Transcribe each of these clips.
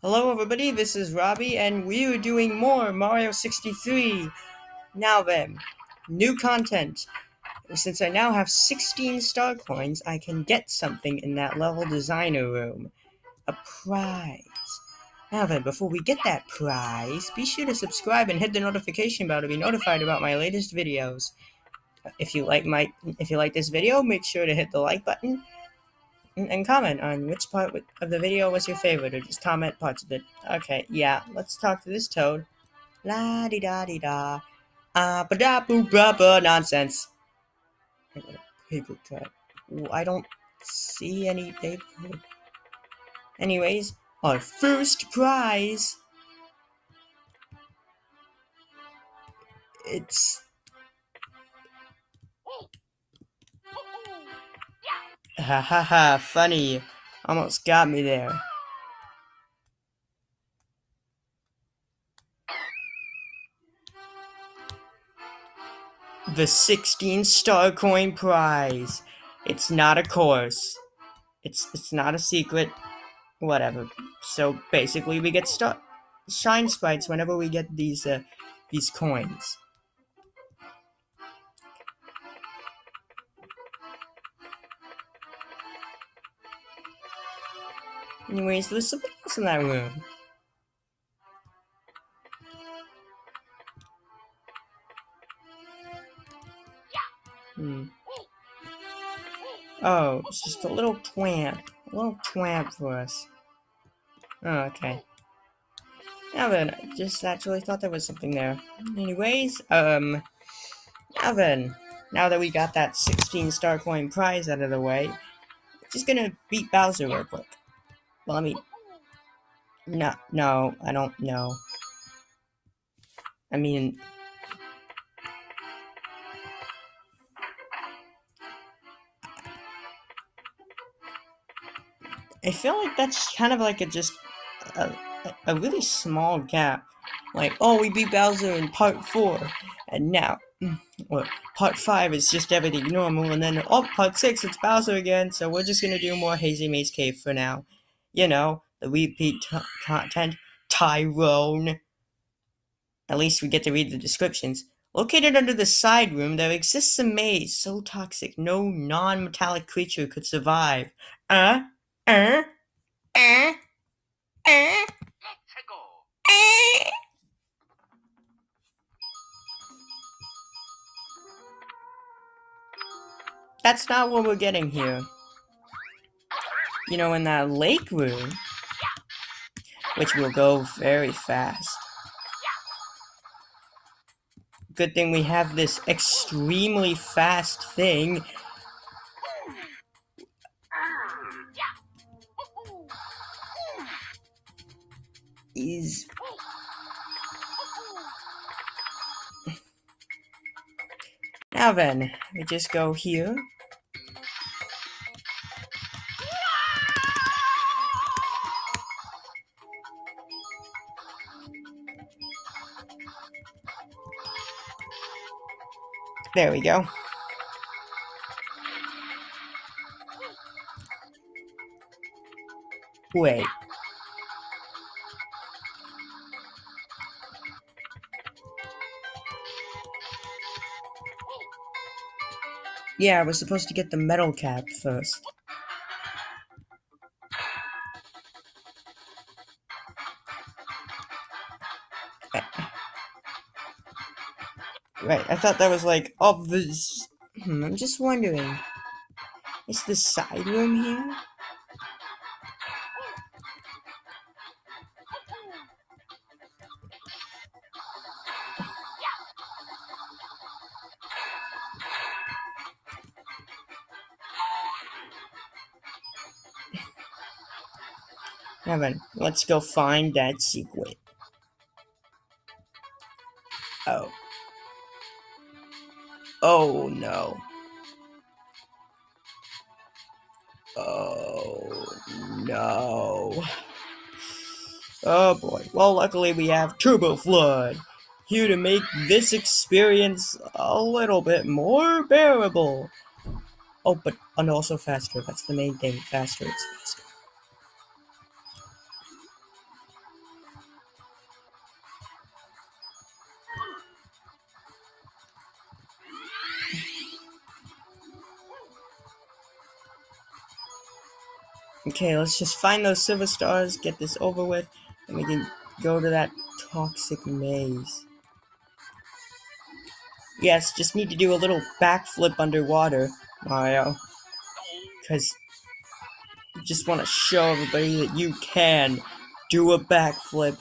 Hello everybody, this is Robbie and we're doing more Mario 63. Now then, new content. Since I now have 16 star coins, I can get something in that level designer room. A prize. Now then, before we get that prize, be sure to subscribe and hit the notification bell to be notified about my latest videos. If you like my if you like this video, make sure to hit the like button and comment on which part of the video was your favorite, or just comment parts of it. Okay, yeah, let's talk to this toad. La di da di da. Ah, ba da boo ba ba nonsense. Paper cut. I don't see any paper. Anyways, our first prize. It's Ha ha ha, funny. Almost got me there. The 16 star coin prize. It's not a course. It's it's not a secret. Whatever. So basically we get star shine sprites whenever we get these uh, these coins. Anyways, there's something else in that room. Hmm. Oh, it's just a little Thwomp. A little Thwomp for us. Oh, okay. Now then, I just actually thought there was something there. Anyways, um, now then, now that we got that 16 star coin prize out of the way, just gonna beat Bowser real quick. Well, I mean, no, no, I don't know. I mean, I feel like that's kind of like a just a, a really small gap. Like, oh, we beat Bowser in part four, and now, mm, well, part five is just everything normal, and then, oh, part six, it's Bowser again, so we're just gonna do more Hazy Maze Cave for now you know, the repeat t- content, Tyrone. At least we get to read the descriptions. Located under the side room, there exists a maze so toxic no non metallic creature could survive. Uh? Uh? Uh? Uh? That's not what we're getting here you know, in that lake room, which will go very fast. Good thing we have this extremely fast thing. Is now then, we just go here. There we go. Wait. Yeah, I was supposed to get the metal cap first. Right, I thought that was like obvious. Hmm, I'm just wondering. Is the side room here? Evan, let's go find that secret. Oh no. Oh no. Oh boy. Well, luckily we have Turbo FLUDD here to make this experience a little bit more bearable. Oh, but and also faster. That's the main thing. Faster, it's Okay, let's just find those silver stars, get this over with, and we can go to that toxic maze. Yes, just need to do a little backflip underwater, Mario. Because you just want to show everybody that you can do a backflip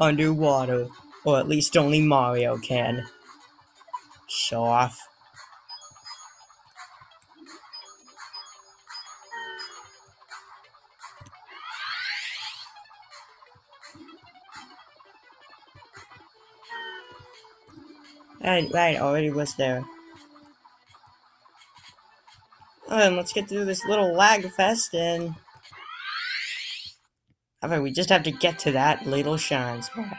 underwater. Or at least only Mario can. Show off. Right, right, already was there. Um, let's get through this little lag fest and... However, we just have to get to that little shine spot.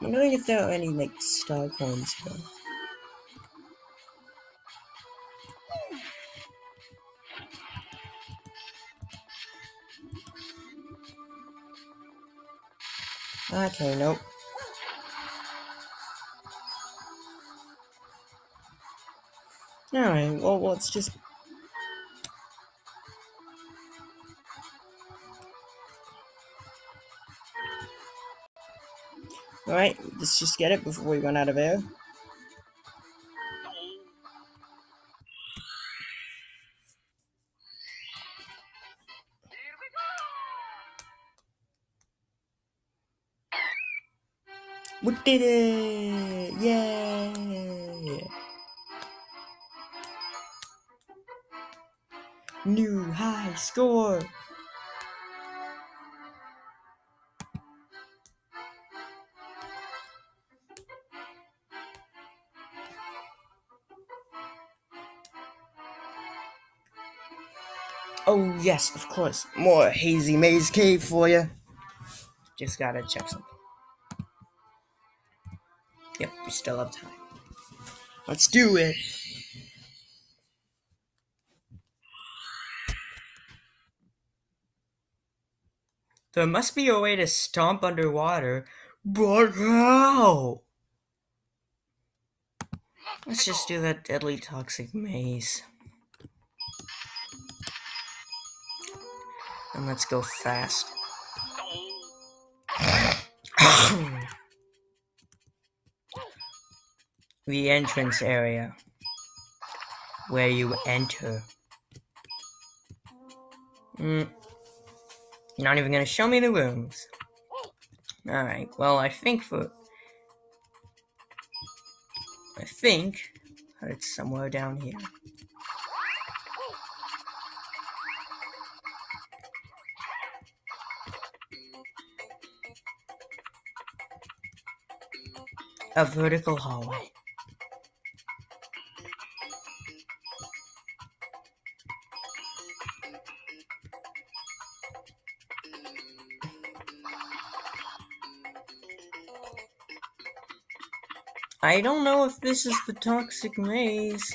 I'm wondering if there are any, like, star coins here. Okay, nope. Alright, well, let's just... Alright, let's just get it before we run out of air. Oh yes, of course. More hazy maze cave for you. Just gotta check something. Yep, we still have time. Let's do it. There must be a way to stomp underwater, but how? Let's just do that deadly toxic maze. And let's go fast. the entrance area where you enter. Mm. You're not even gonna show me the rooms. Alright, well, I think for. I think it's somewhere down here. A vertical hallway. I don't know if this is the toxic maze.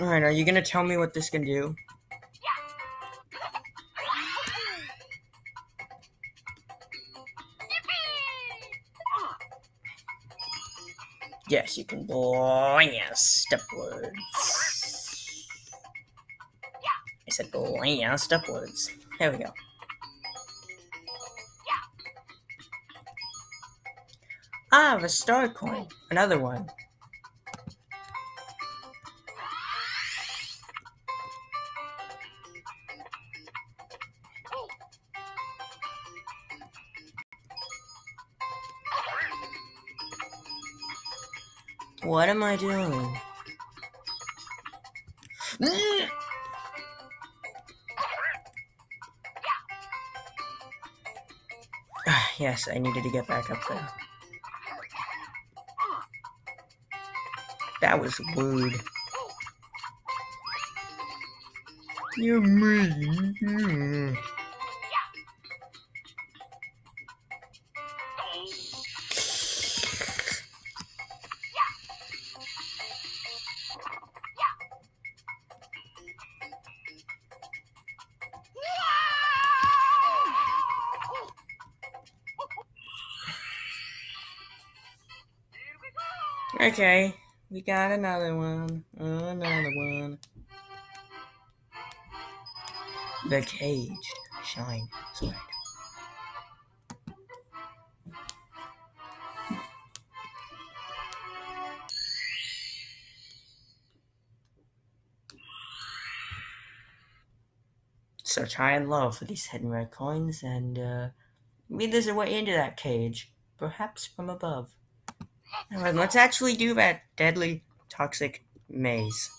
Alright, are you gonna tell me what this can do? Yes, you can blast upwards. I said blast upwards. There we go. Ah, the star coin. Another one. What am I doing? yes, I needed to get back up there. That was rude. You're mean. Hmm. Okay, we got another one. Another one. The cage shine bright. Search high and low for these hidden red coins, and uh, there's a way into that cage, perhaps from above. Alright, let's actually do that deadly toxic maze.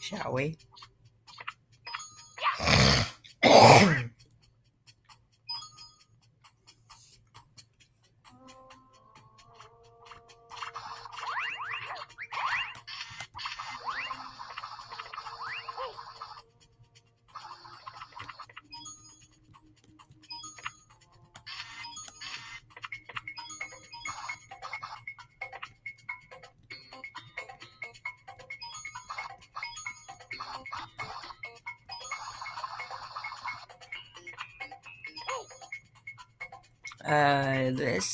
Shall we?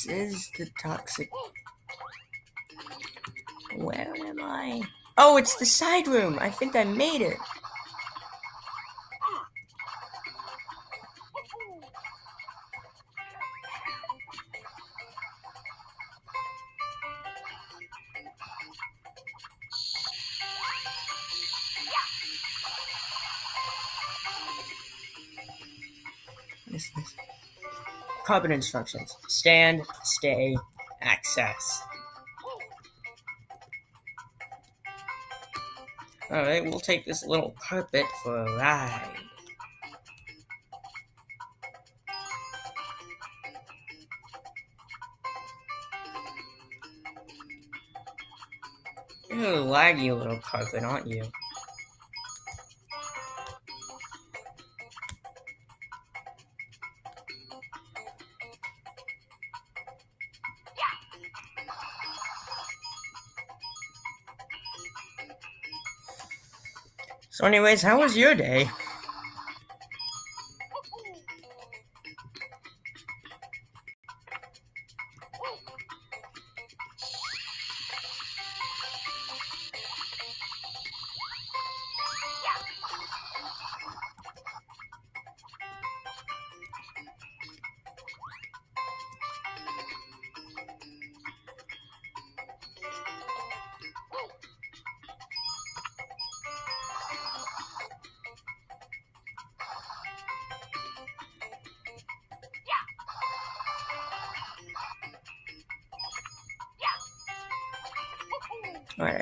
is the toxic. Where am I? Oh, it's the side room. I think I made it. Carpet instructions. Stand, stay, access. Alright, we'll take this little carpet for a ride. You're a laggy little carpet, aren't you? So, anyways, how was your day?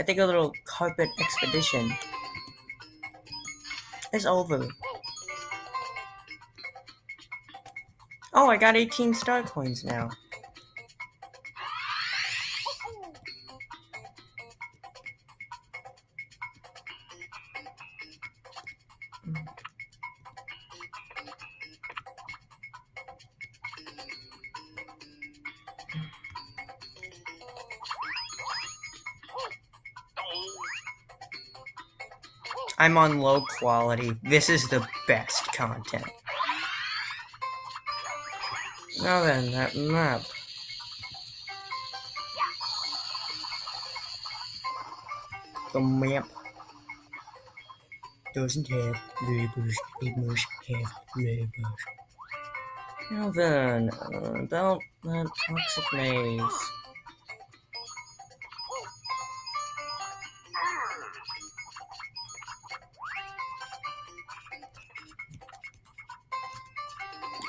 Think a little carpet expedition is over. Oh, I got 18 star coins now. I'm on low quality. This is the best content. Now then, that map. The map doesn't have labels. It must have labels. Now then, uh, about that toxic maze.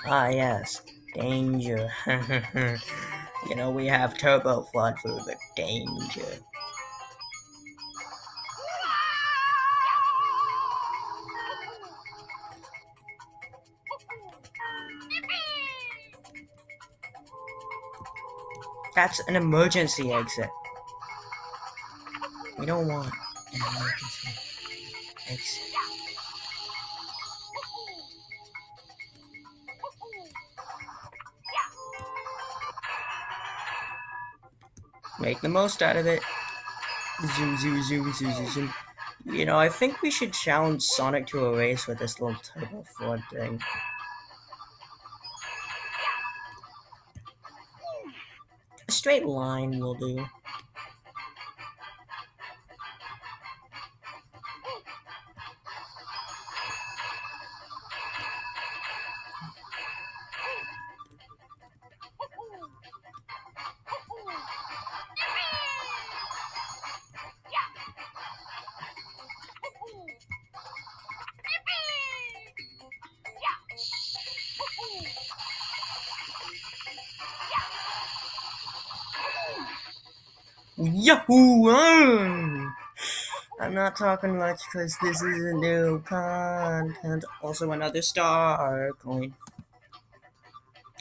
Ah, yes. Danger. You know, we have Turbo FLUDD for the danger. That's an emergency exit. We don't want Make the most out of it. Zoom, zoom, zoom, zoom, zoom, zoom. You know, I think we should challenge Sonic to a race with this little turbo FLUDD thing. A straight line will do. Yahoo! I'm not talking much because this is a new content. Also, another star coin.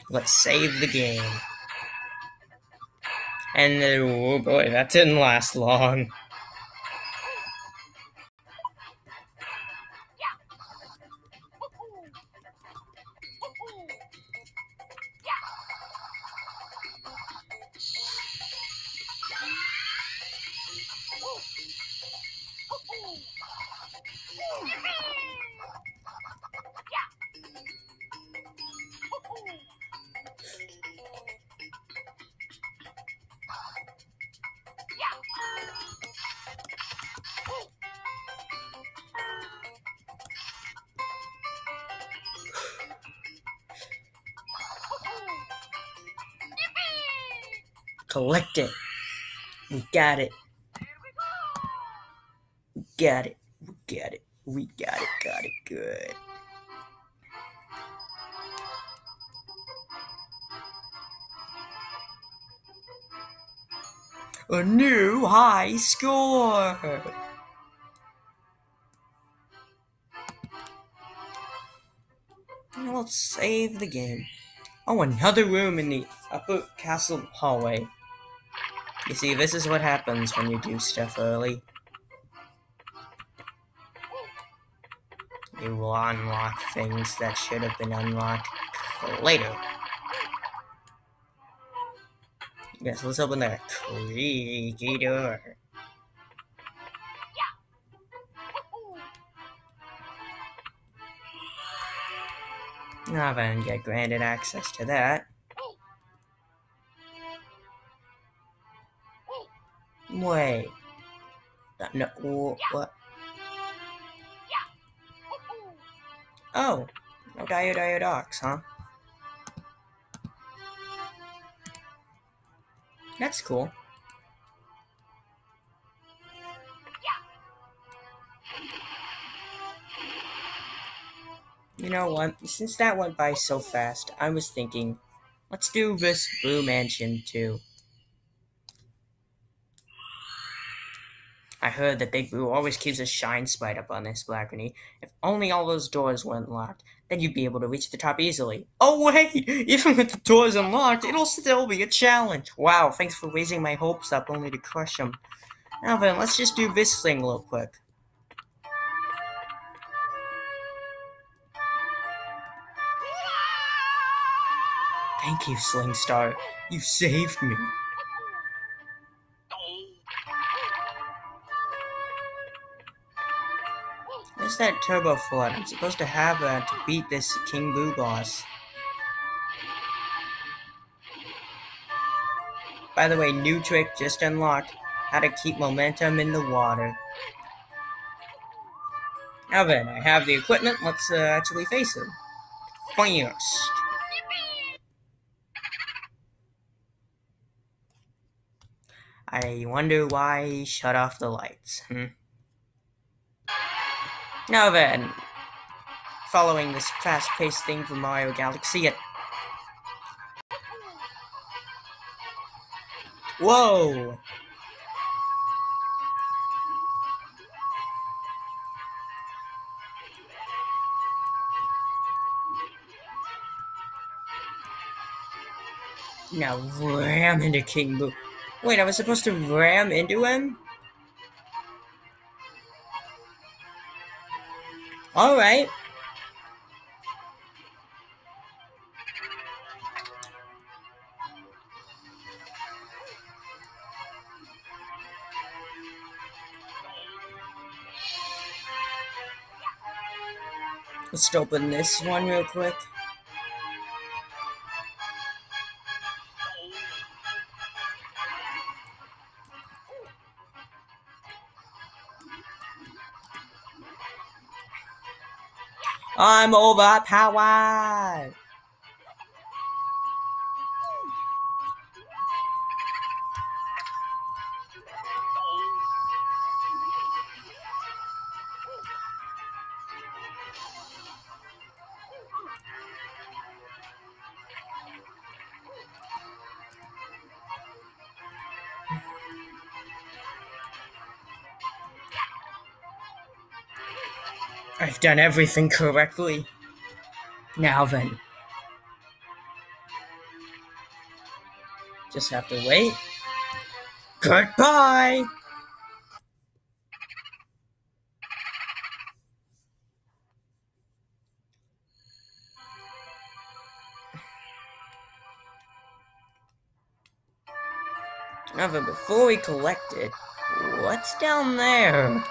Let's save the game. And oh boy, that didn't last long. Collect it. We got it. We got it. We got it. We got it. Got it. Good. A new high score. Let's save the game. Oh, another room in the upper castle hallway. You see, this is what happens when you do stuff early. You will unlock things that should have been unlocked later. Yes, let's open that creaky door. Now then, get granted access to that. Wait. No, what? Oh, no Diodiodox, huh? That's cool. You know what? Since that went by so fast, I was thinking, let's do this Boo Mansion too. I heard that Big Boo always keeps a shine sprite up on this balcony. If only all those doors weren't locked, then you'd be able to reach the top easily. Oh wait! Even with the doors unlocked, it'll still be a challenge! Wow, thanks for raising my hopes up only to crush them. Now then, let's just do this thing real quick. Thank you, Slingstar. You saved me. Where's that Turbo FLUDD? I'm supposed to have that to beat this King Boo boss. By the way, new trick just unlocked. How to keep momentum in the water. Now then, I have the equipment. Let's uh, actually face it. First. I wonder why he shut off the lights. Hmm? Now then, following this fast-paced thing from Mario Galaxy, it Whoa! Now ram into King Boo. Wait, I was supposed to ram into him? Alright. Let's open this one real quick. I'm overpowered. I've done everything correctly. Now then. Just have to wait. Goodbye! Now, but before we collect it, what's down there?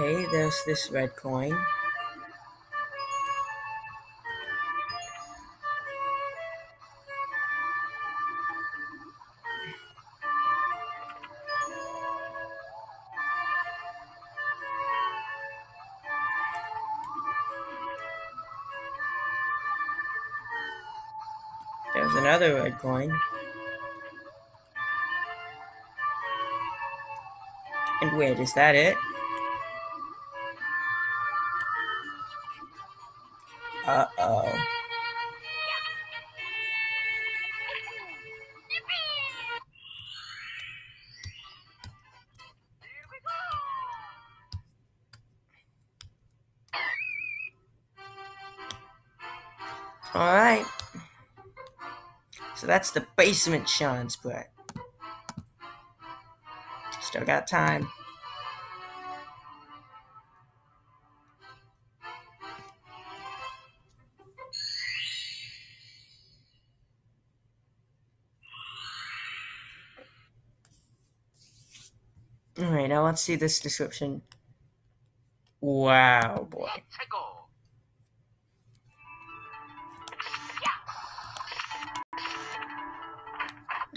Okay, there's this red coin. There's another red coin. And wait, is that it? Alright. So that's the basement shine sprite. Still got time. Alright, now let's see this description. Wow, boy.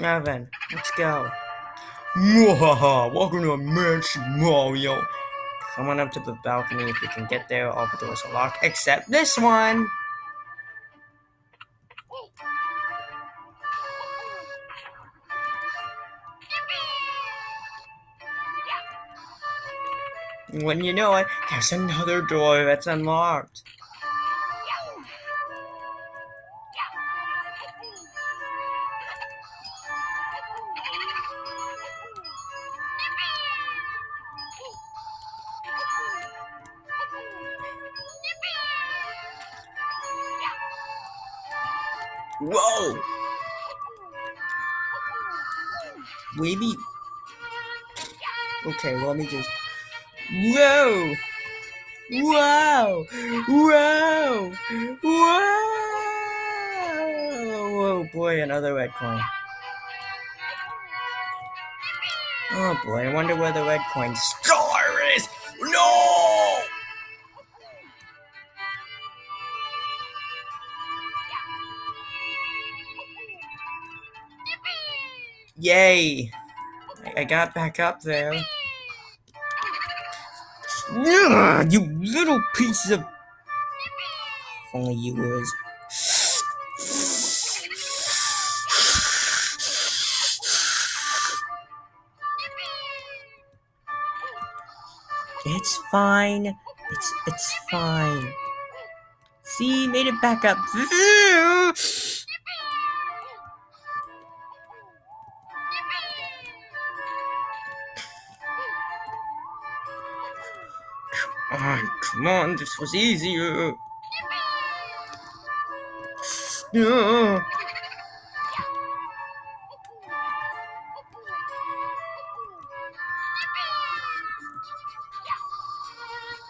Now then, let's go. Mwahaha! Welcome to a mansion, Mario! Come on up to the balcony if you can get there. All the doors are locked, except this one! When you know it, there's another door that's unlocked. Maybe. Okay, let me just. Whoa! Wow! Wow! Wow! Oh boy, another red coin. Oh boy, I wonder where the red coin Yay! I, I got back up there. Yeah, you little piece of. Only you was. It's fine. It's it's fine. See, made it back up. come on, this was easier. Uh. No.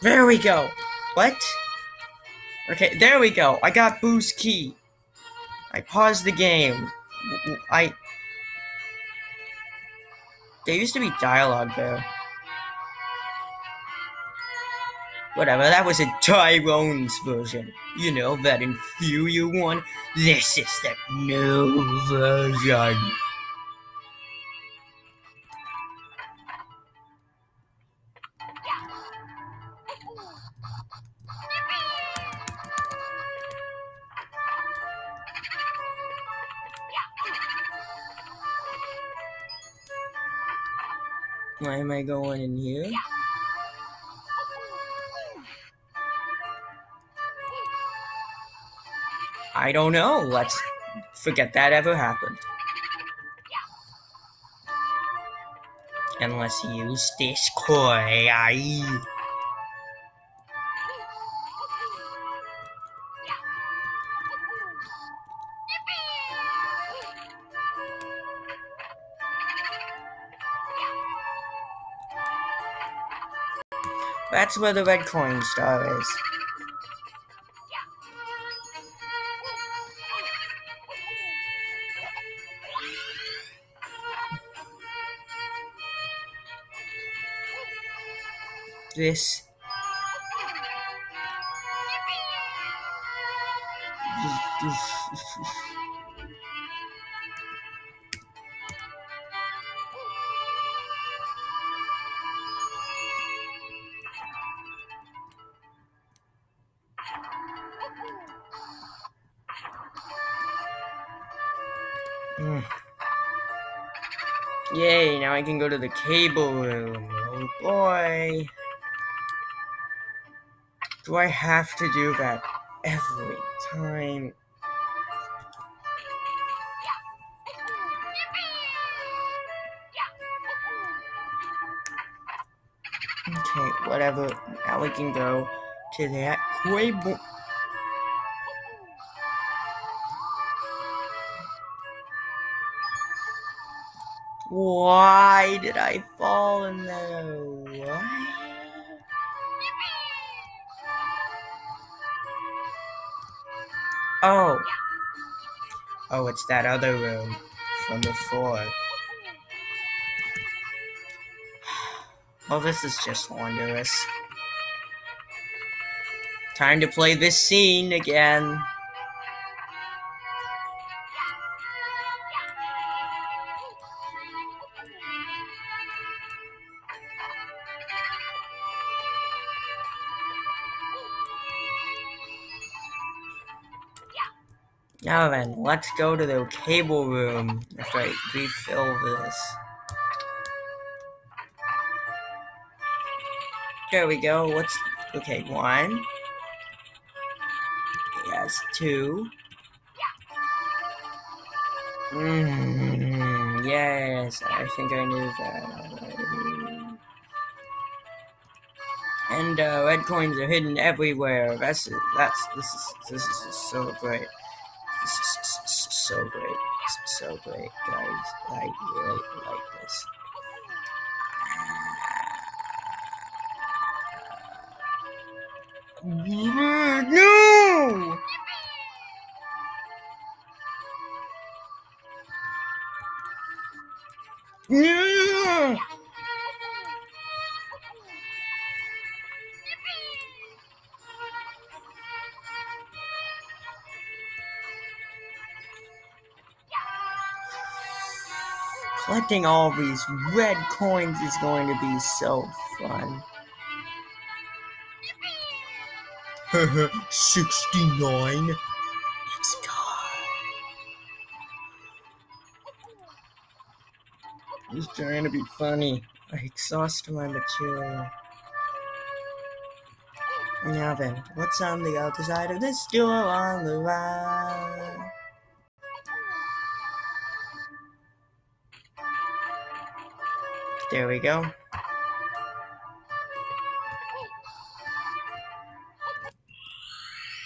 There we go. What? Okay, there we go. I got Boo's key. I paused the game. I. There used to be dialogue there. Whatever, that was a Tyrone's version. You know, that inferior one. This is the new version. Why am I going in here? I don't know. Let's forget that ever happened. And let's use this koi. That's where the red coin star is. This. Yay, now I can go to the cable room. Oh boy. Do I have to do that every time? Okay, whatever. Now we can go to that cable. Why did I fall in there? What? Oh, it's that other room from before. Well, this is just wondrous. Time to play this scene again. Now then, let's go to the cable room after I refill this. There we go. What's okay? One. Yes, two. Mm, yes, I think I knew that already. And uh, red coins are hidden everywhere. That's that's this is this is so great. So great. Is so great, guys. I really like this. No! No! Collecting all these red coins is going to be so fun. 69. It's time. He's trying to be funny. I exhaust my material. Now then, what's on the other side of this door on the right? There we go.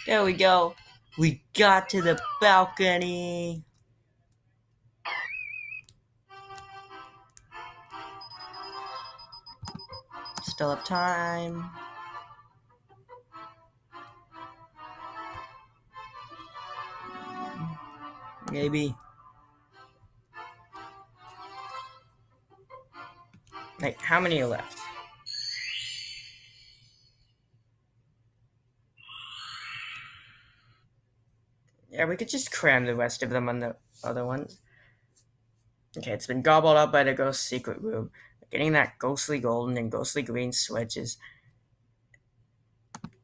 There we go. We got to the balcony. Still have time. Maybe. Like, how many are left? Yeah, we could just cram the rest of them on the other ones. Okay, it's been gobbled up by the ghost secret room. Getting that ghostly golden and ghostly green switches.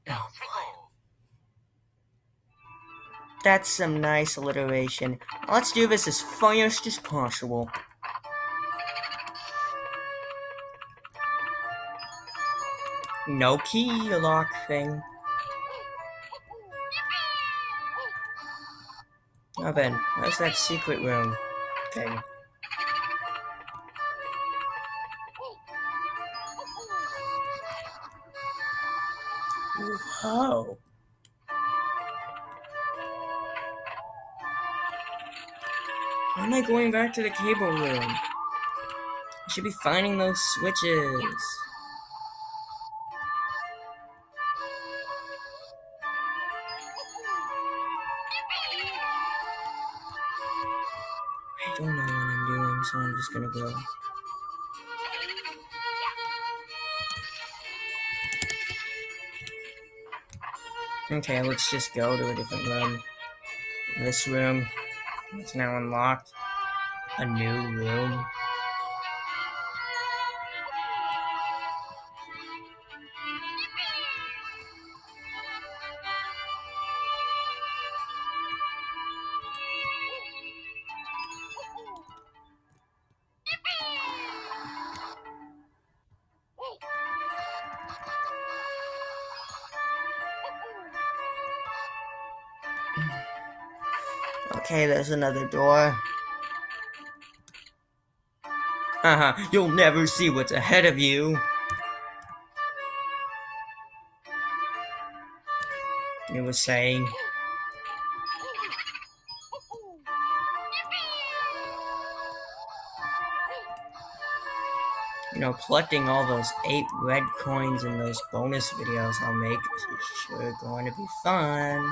Oh. That's some nice alliteration. Let's do this as fast as possible. No key lock thing. Oh, now then, where's that secret room thing? Whoa. Why am I going back to the cable room? I should be finding those switches. Gonna go. Okay, let's just go to a different room. This room is now unlocked. A new room. Okay, there's another door. Haha, you'll never see what's ahead of you. It was saying. You know, collecting all those eight red coins in those bonus videos I'll make is sure going to be fun.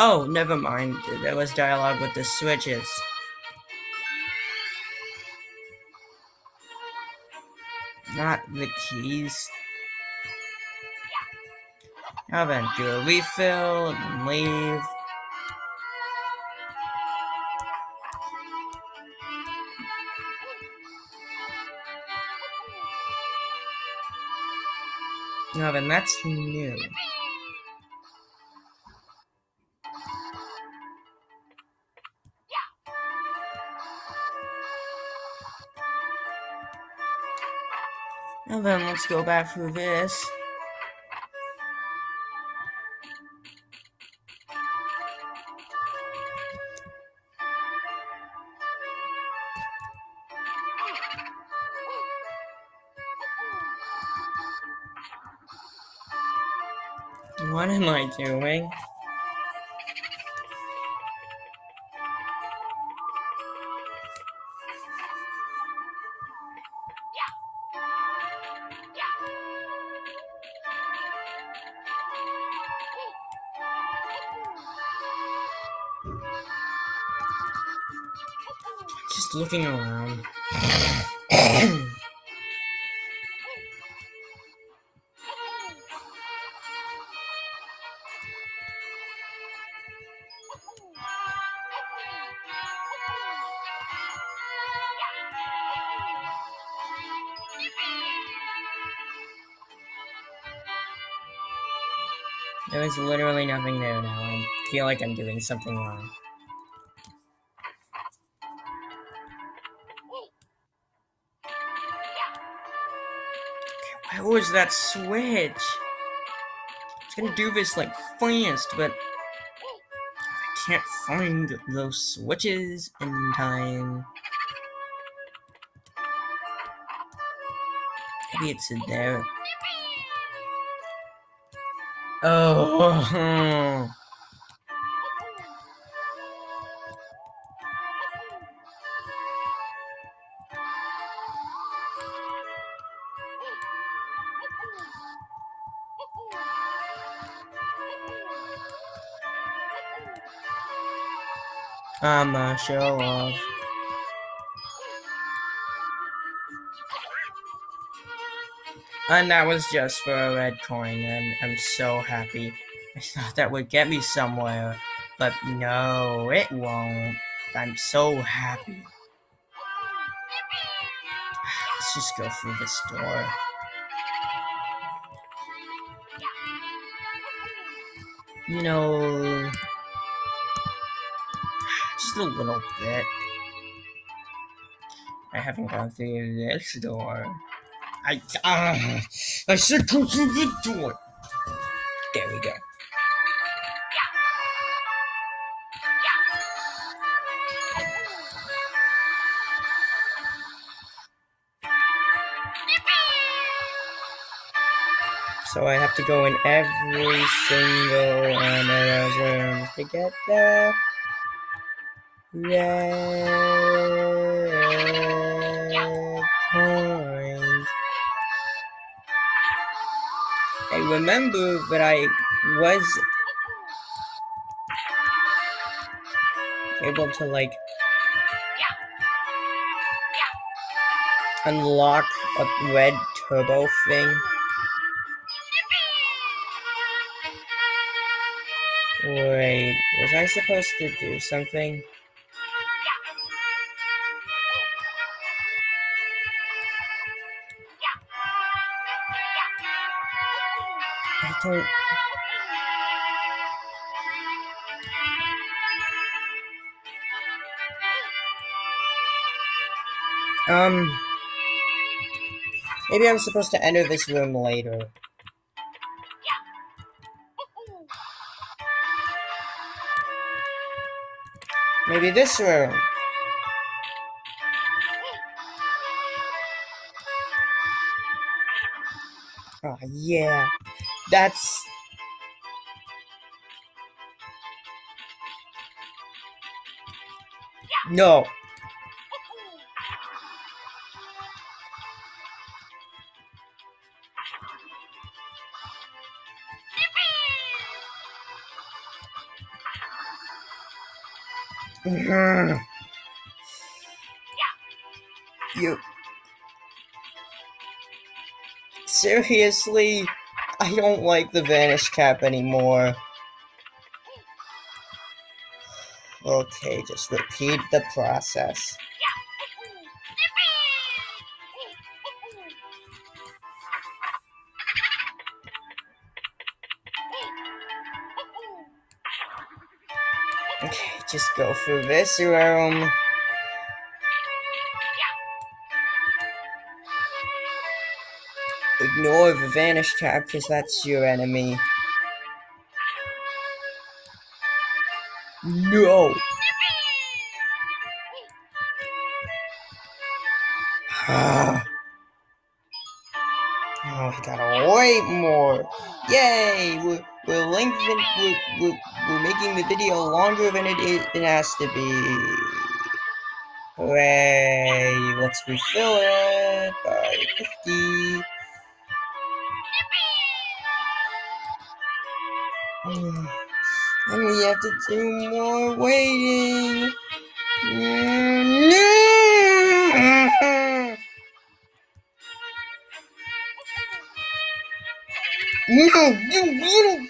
Oh, never mind. There was dialogue with the switches. Not the keys. Now then, do a refill and leave. Now then, that's new. Now then, let's go back through this. What am I doing? Looking around. There is literally nothing there now. I feel like I'm doing something wrong. Oh, was that switch? It's gonna do this like fast, but I can't find those switches in time. Maybe it's in there. Oh. Hmm. I'm a show off. And that was just for a red coin, and I'm so happy. I thought that would get me somewhere, but no, it won't. I'm so happy. Let's just go through this door. You know, a little bit. I haven't gone through this door. I uh, I said go through the door. There we go. So I have to go in every single one of those rooms to get the red coins. I remember that I was able to like unlock a red turbo thing. Wait, was I supposed to do something? Um. Maybe I'm supposed to enter this room later. Maybe this room. Oh, yeah. That's. No. Mhm. You. Seriously, I don't like the vanish cap anymore. Okay, just repeat the process. Okay, just go through this room. Ignore the vanish cap because that's your enemy. No! Ah. Oh, I gotta wait more. Yay! We're, we're lengthening, we're, we're, we're making the video longer than it, is, it has to be. Hooray! Let's refill it by 50. We have to do more waiting. No! No, you little.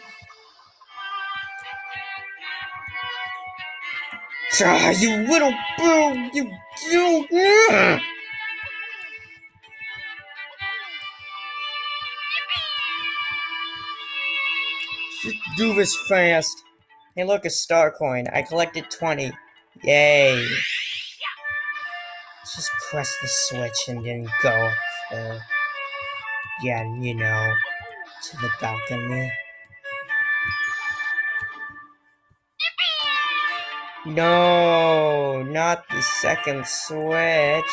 Ah, you little boo! You, you. Just do this fast. Hey, look, a star coin. I collected 20. Yay. Just press the switch and then go. Uh, Yeah, you know, to the balcony. No, not the second switch.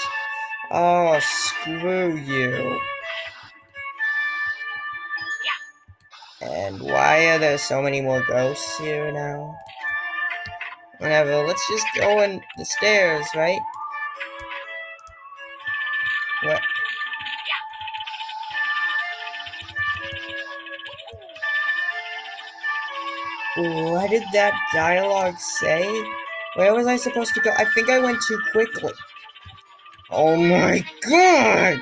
Oh, screw you. And why are there so many more ghosts here now? Whatever, let's just go in the stairs, right? What? What did that dialogue say? Where was I supposed to go? I think I went too quickly. Oh my god!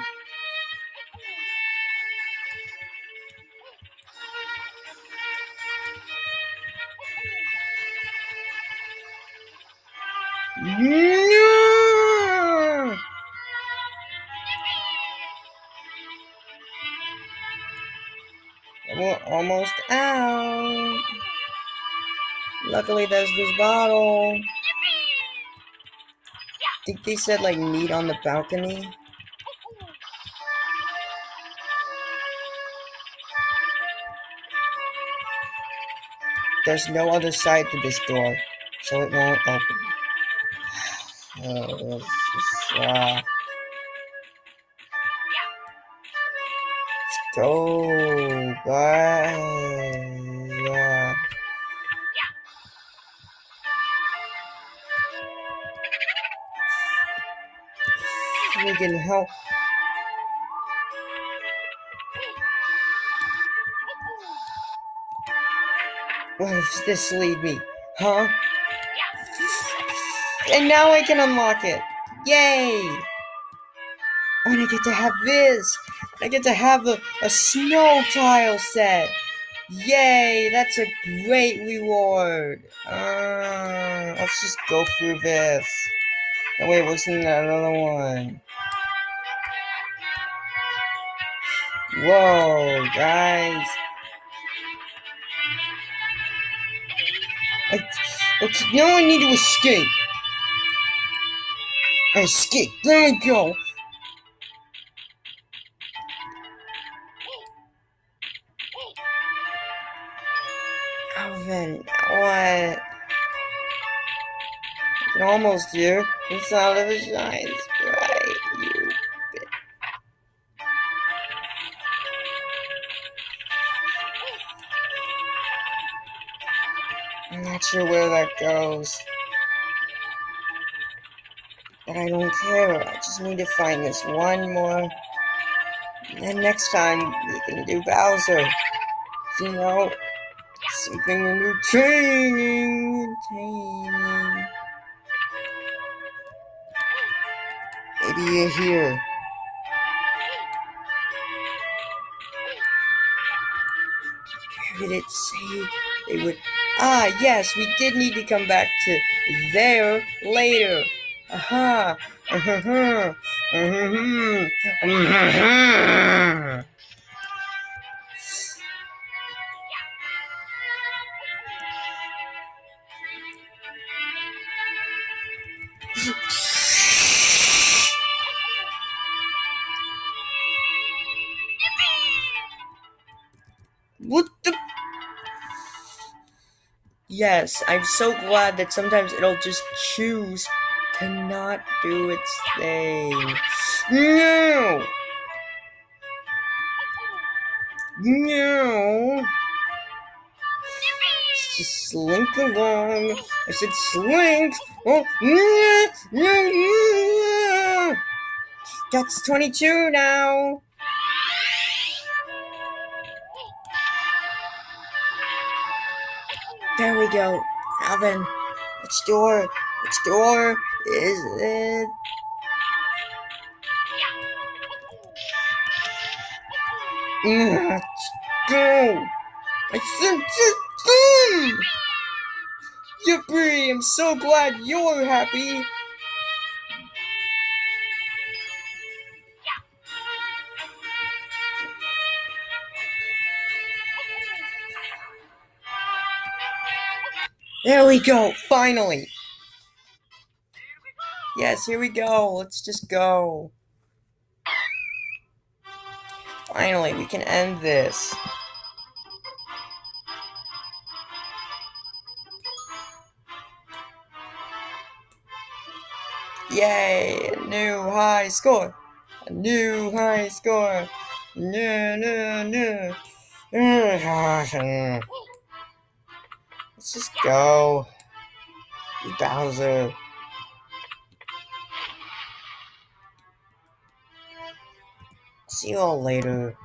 Luckily, there's this bottle. I think they said like meet on the balcony. There's no other side to this door, so it won't open. Oh, this is, uh... Let's go, guys. Freaking hell. Where does this lead me? Huh? And now I can unlock it. Yay! And I get to have this. I get to have a, a snow tile set. Yay! That's a great reward. Uh, let's just go through this. Oh wait, we're seeing another one. Whoa, guys. I, okay, now I need to escape. Escape. There we go. Alvin, what? I can almost hear the sound of the shines I'm not sure where that goes. But I don't care. I just need to find this one more. And next time we can do Bowser. You know, something entertaining, entertaining. Maybe you're here. Where did it say they would? Ah, yes, we did need to come back to there later. Aha. Uh-huh. Uh-huh. Uh-huh. What Yes, I'm so glad that sometimes it'll just choose to not do its thing. No! No! Just slink along. I said slink! Oh, no! No! no. That's 22 now! There we go. Alvin, which door? Which door is it? Mm, Go! I said just go! Yippee! I'm so glad you're happy! There we go, finally. Yes, here we go. Let's just go. Finally, we can end this. Yay! A new high score! A new high score! No, no, no. Let's just go. Bowser. See you all later.